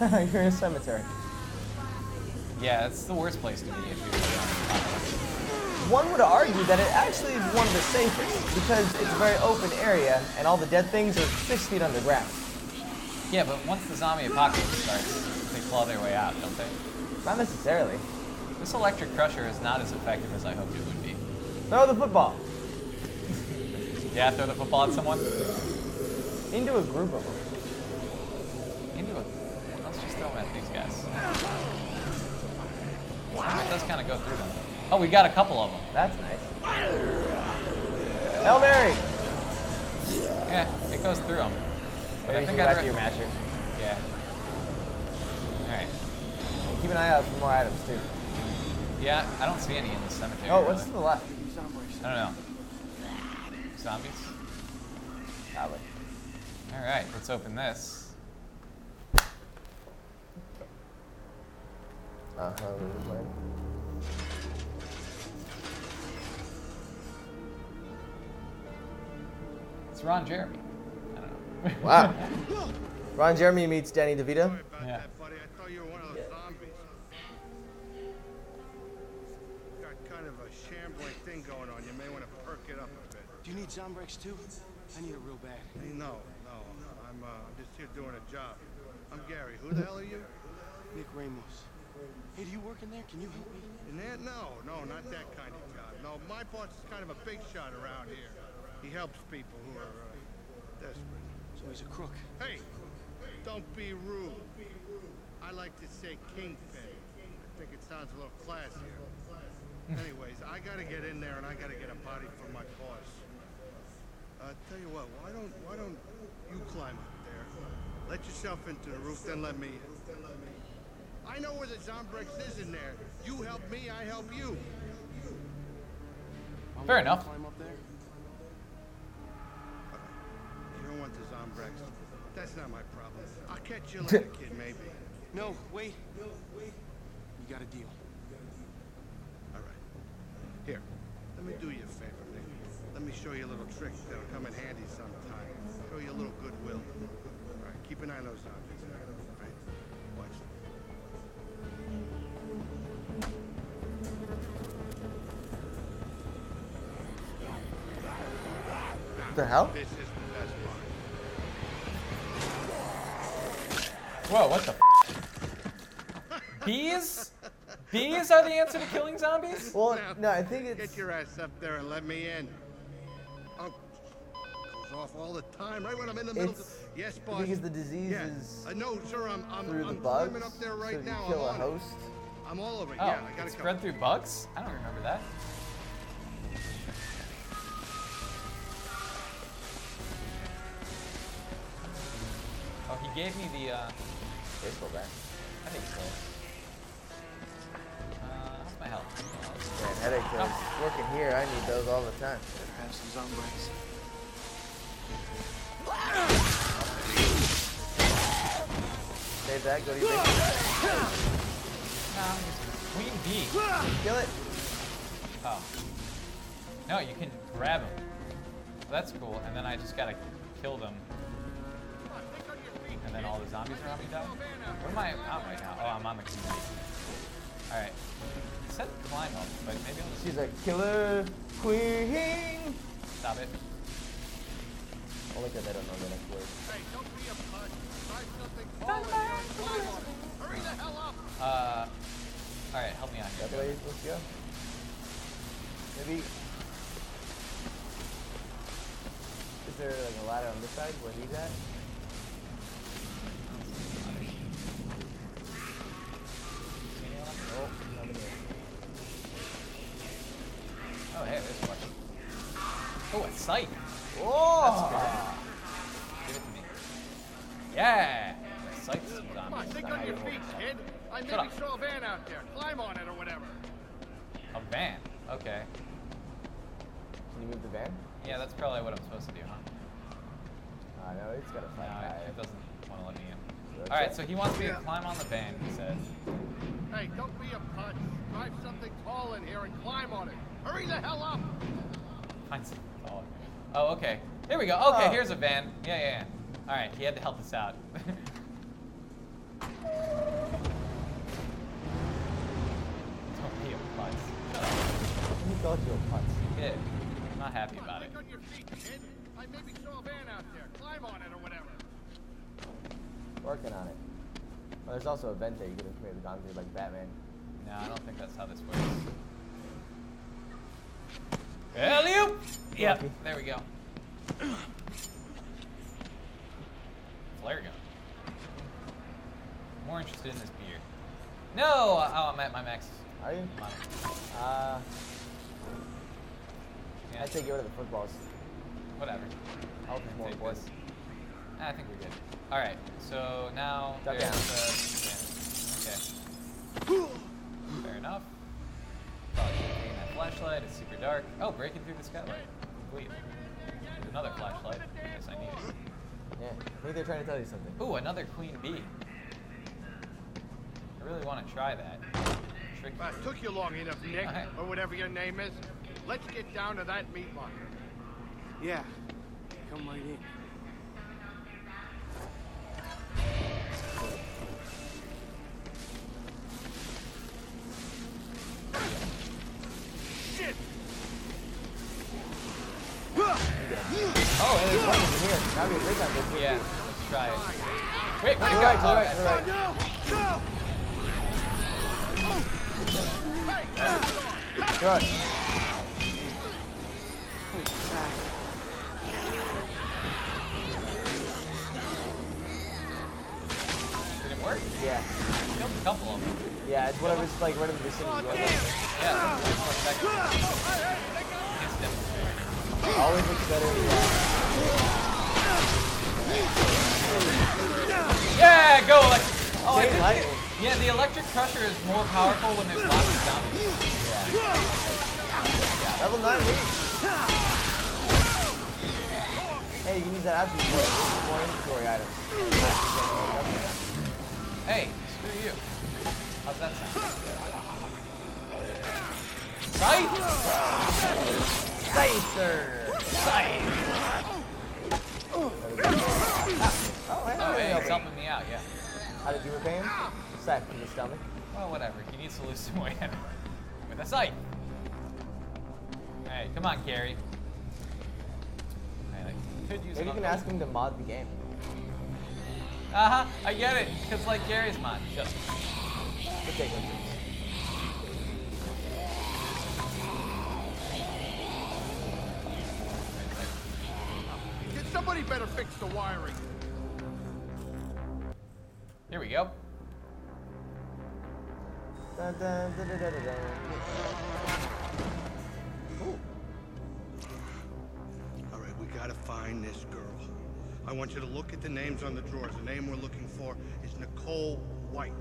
You're in a cemetery. Yeah, it's the worst place to be if you're. One would argue that it actually is one of the safest because it's a very open area and all the dead things are six feet underground. yeah, but once the zombie apocalypse starts, they claw their way out, don't they? Not necessarily. This electric crusher is not as effective as I hoped it would be. Throw the football Yeah, throw the football at someone. into a group of them. Into a, let's just throw them at these guys. It does kind of go through them. Oh, we got a couple of them. That's nice. Hail Mary! Yeah, it goes through them. But I Maybe think back to your matcher. Yeah. All right. Keep an eye out for more items too. Yeah, I don't see any in the cemetery. Oh, what's to the left? I don't know. Zombies. Probably. All right, let's open this. Uh huh. It's Ron Jeremy. I don't know. Wow. Ron Jeremy meets Danny DeVito. Sorry about Yeah. that, buddy. I thought you were one of those zombies. Got kind of a shambling thing going on. You may want to perk it up a bit. Do you need Zombrex too? I need it real bad. Hey, no, no. I'm, uh, I'm just here doing a job. I'm Gary. Who the hell are you? Nick Ramos. Hey, do you work in there? Can you help me? In there? No, no, not that kind of job. No, my boss is kind of a big shot around here. He helps people who are uh, desperate. So he's a crook. Hey, don't be rude. I like to say kingpin. I think it sounds a little classier. Anyways, I gotta get in there and I gotta get a body for my boss. Uh, tell you what, why don't why don't you climb up there? Let yourself into the roof, then let me in. I know where the Zombrex is in there. You help me, I help you. Fair willing to enough. Climb up there. You don't want the Zombrex. That's not my problem. I'll catch you later, kid, maybe. No, wait. No, wait. You got a deal. All right. Here, let me do you a favor, Nick. Let me show you a little trick that'll come in handy sometime. Show you a little goodwill. All right, keep an eye on those zombies. The hell? This is the best part. Whoa, what the? F- Bees? Bees are the answer to killing zombies? Well, Now, no, I think it's. Get your ass up there and let me in. Oh, goes off all the time, right when I'm in the middle. Of the... Yes, boss. because the disease yeah. is Uh, no, sir, I'm, I'm, through the I'm bugs. up there right so now. you kill a I'm on it. host. I'm all over it. Oh, yeah, I gotta it's spread through bugs? I don't remember that. Gave me the, uh, Baseball bat. I think so. Uh, how's my health? Man, headache pills. Working here, I need those all the time. Have some Zombrex. Save that, go to your base. Um, queen bee. Kill it. Oh. No, you can grab them. That's cool. And then I just gotta kill them. And then all the zombies around me die. What am I on right now? Oh, I'm on the queen bee. Alright. It said climb up, but maybe I'll just She's a killer queen. stop it. Only because I don't know the next word. Hey, don't be a pud. Try something taller here and climb on it. Hurry the hell up. Uh, alright, help me out Is that the here. way you're supposed to go? Maybe. Is there like a ladder on this side where he's at? Sight. Oh! Give it to me. Yeah! A sight's some Come on, zombies. think on your feet, kid. I Shut maybe up. saw a van out there. Climb on it or whatever. A van. Okay. Can you move the van? Yeah, that's probably what I'm supposed to do, huh? I know, it's got a No, flat it, tire. it doesn't want to let me in. That's Alright, so he wants me to climb on the van, he says. Hey, don't be a pud. Drive something tall in here and climb on it. Hurry the hell up. Find something taller. Oh, okay. There we go. Okay, oh. here's a van. Yeah, yeah, yeah. All right, he had to help us out. Don't a putz. Shut up. You thought you a. You did. I'm not happy about it. Saw a van out there. Climb on it or whatever. Working on it. Well, there's also a vent that you could have created onto, like Batman. No, I don't think that's how this works. Alley-oop! Yep, Lucky. there we go. Flare gun. More interested in this beer. No! Oh, I'm at my max. Are you? Come. Uh, Yeah, I'd say get rid of the footballs. whatever. More Take important. this. I think we're good. All right, so now Duck there's down. the- yeah. Okay. Fair enough. Flashlight. It's super dark. Oh, breaking through the skylight. Complete. There's another flashlight. I guess I need it. Yeah, I think they're trying to tell you something. Ooh, another queen bee. I really want to try that. Tricky. Well, it took you long enough, Nick, Alright. or whatever your name is. Let's get down to that meat market. Yeah. Come right in. That'd be a great time to. Yeah, let's try it. Wait, where'd To go? right, Oh, right, to the that's- right. Good. Did it work? Yeah. Killed a couple of them. Yeah, it's like right in the vicinity. want. Yeah, that's one second. Against him. Always looks better. Yeah. Electric. Same think light. yeah, the electric crusher is more powerful when there's lots of zombies. Level 9 lead. Hey, you can use that get more inventory items. Hey, screw you. How's that sound? Scythe! Scyther! Scythe! Oh, hey, Oh, hey, it's helping me out, yeah. How did you repay him? Sack to the stomach. Well, whatever. He needs to lose some weight with a sight. Hey, come on, Gary. Hey, I could use Maybe you can ask him to mod the game. Uh huh. I get it. Cause like Gary's mod. Just Good take one. Get somebody better fix the wiring. Here we go. Dun, dun, dun, dun, dun, dun, dun. Ooh. All right, we gotta find this girl. I want you to look at the names on the drawers. The name we're looking for is Nicole White.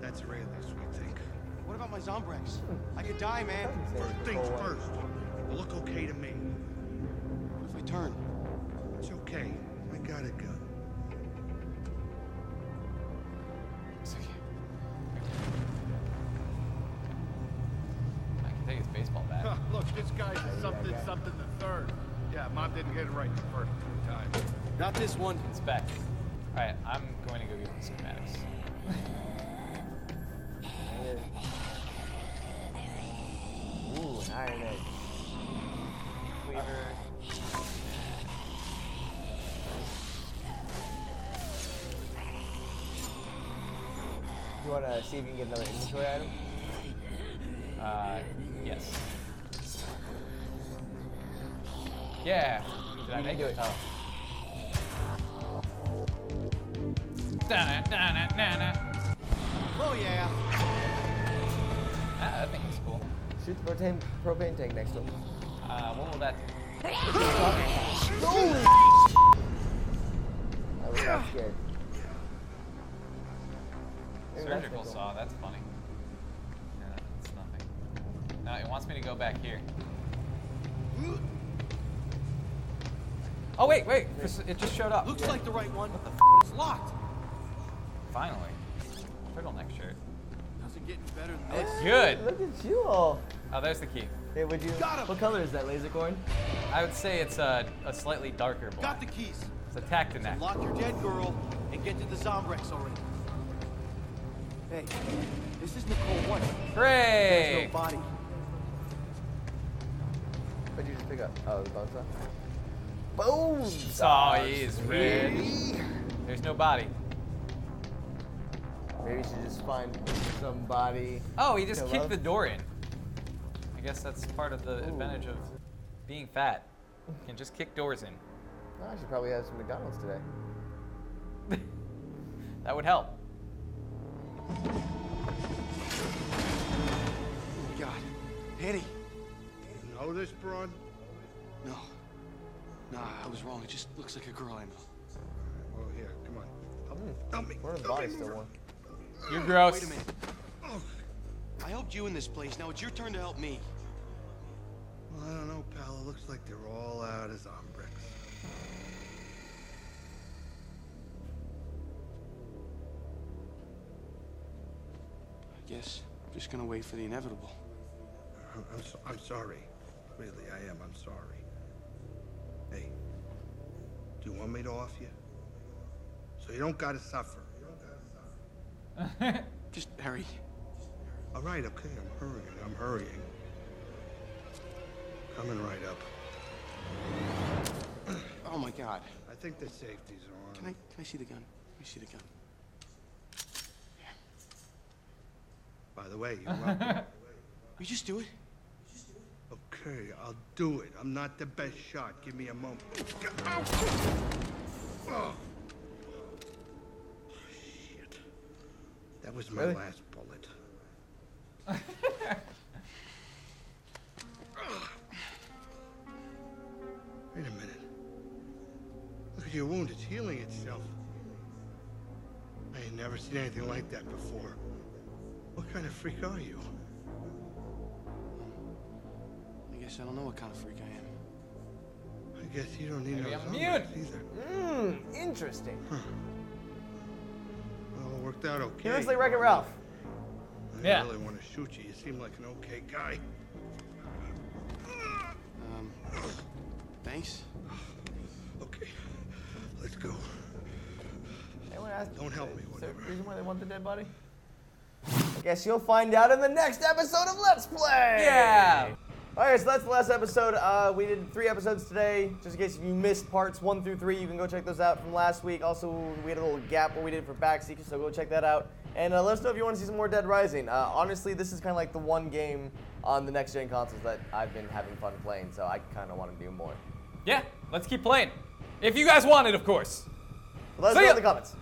That's her alias, we think. What about my Zombrex? I could die, man. First things first. You look okay to me. What if I turn? It's okay. I got a baseball bat. look, this guy's a something something the third. Yeah, mom didn't get it right the first two times. Not this one. Inspect. All right, I'm going to go get the schematics. Ooh, an iron egg. Weaver. You want to see if you can get another inventory item? Uh, yes. Yeah. Did I make it? Oh. Dun, dun, dun, dun. Oh, yeah. Ah, that thing is cool. Shoot the propane, propane tank next to him. Uh, what will that do? Holy I was not scared. Surgical saw, that's funny. Yeah, that's nothing. No, it wants me to go back here. Oh, wait, wait. It just showed up. Looks like the right one. What the f? It's locked. Finally. Turtleneck shirt. How's it getting better than this. Ah, good. Look at you all. Oh, there's the key. Hey, would you? Got him. What color is that Lasercorn? I would say it's a, a slightly darker black. Got the keys. It's a Tactineck. Lock your dead girl and get to the Zombrex already. Hey, this is Nicole White. There's Hooray! no body. What'd you just pick up? Oh, the bone saw. Bone Oh, saw. he is red. There's no body. Maybe we should just find somebody. Oh, he just Kill kicked the door in. I guess that's part of the advantage of being fat. You can just kick doors in. Oh, I should probably have some McDonald's today. That would help. Oh my god. Eddie. You know this broad? No. Nah, I was wrong. It just looks like a girl I know. Well, here, come on. Help, help me. Where the help me body still move warm? You're gross. Wait a minute. I helped you in this place. Now it's your turn to help me. Well, I don't know, pal. It looks like they're all out of Zombrex. I guess I'm just gonna wait for the inevitable. I'm, I'm, so, I'm sorry. Really, I am. I'm sorry. Hey, do you want me to off you? So you don't gotta suffer. Don't gotta suffer. Just hurry. All right, okay. I'm hurrying. I'm hurrying. Coming right up. Oh my god. I think the safety's on. Can I can I see the gun? Let me see the gun. By the way, you're up. We just do it. Okay, I'll do it. I'm not the best shot. Give me a moment. Oh. Shit. That was my Really? last bullet. Wait a minute. Look at your wound. It's healing itself. I ain't never seen anything like that before. What kind of freak are you? Guess I don't know what kind of freak I am. I guess you don't need Maybe no I'm zombies either. Mmm, interesting. Well, it worked out okay. He looks like Wreck-It Ralph. I Yeah. really want to shoot you. You seem like an okay guy. Um, thanks. Okay, let's go. Anyone ask? Don't help me, Is there a whatever. reason why they want the dead body? I guess you'll find out in the next episode of Let's Play. Yeah. All right, so that's the last episode. Uh, we did three episodes today. Just in case you missed parts one through three, you can go check those out from last week. Also, we had a little gap where we did for Backseat, so go check that out. And uh, let us know if you want to see some more Dead Rising. Uh, honestly, this is kind of like the one game on the next gen consoles that I've been having fun playing, so I kind of want to do more. Yeah, let's keep playing. If you guys want it, of course. Let us See know ya. in the comments.